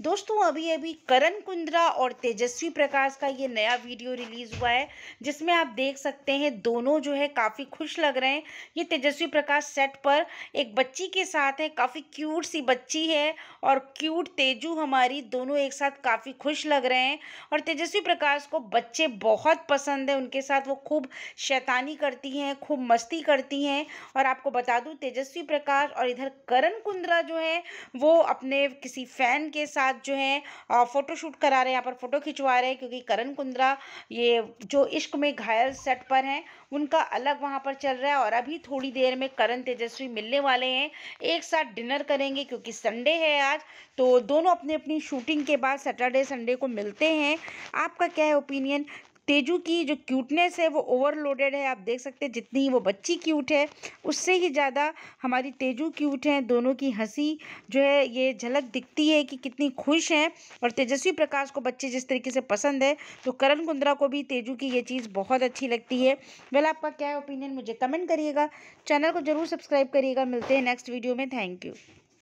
दोस्तों अभी अभी करण कुंद्रा और तेजस्वी प्रकाश का ये नया वीडियो रिलीज़ हुआ है, जिसमें आप देख सकते हैं दोनों जो है काफ़ी खुश लग रहे हैं। ये तेजस्वी प्रकाश सेट पर एक बच्ची के साथ है, काफ़ी क्यूट सी बच्ची है और क्यूट तेजू हमारी दोनों एक साथ काफ़ी खुश लग रहे हैं और तेजस्वी प्रकाश को बच्चे बहुत पसंद है, उनके साथ वो खूब शैतानी करती हैं, खूब मस्ती करती हैं और आपको बता दूँ, तेजस्वी प्रकाश और इधर करण कुंद्रा जो है, वो अपने किसी फ़ैन के साथ जो है फ़ोटो शूट करा रहे हैं, यहाँ पर फ़ोटो खिंचवा रहे हैं, क्योंकि करण कुंद्रा, ये जो इश्क में घायल सेट पर हैं, उनका अलग वहाँ पर चल रहा है और अभी थोड़ी देर में करण तेजस्वी मिलने वाले हैं। एक साथ डिनर करेंगे क्योंकि संडे है आज तो दोनों अपने अपनी शूटिंग के बाद सैटरडे, संडे को मिलते हैं। आपका क्या है ओपिनियन? तेजू की जो क्यूटनेस है वो ओवरलोडेड है, आप देख सकते हैं जितनी ही वो बच्ची क्यूट है, उससे ही ज़्यादा हमारी तेजू क्यूट है, दोनों की हँसी जो है ये झलक दिखती है कि कितनी खुश हैं और तेजस्वी प्रकाश को बच्चे जिस तरीके से पसंद है तो करण कुंद्रा को भी तेजू की ये चीज़ बहुत अच्छी लगती है। वेल, आपका क्या ओपिनियन मुझे कमेंट करिएगा चैनल को ज़रूर सब्सक्राइब करिएगा, मिलते हैं नेक्स्ट वीडियो में थैंक यू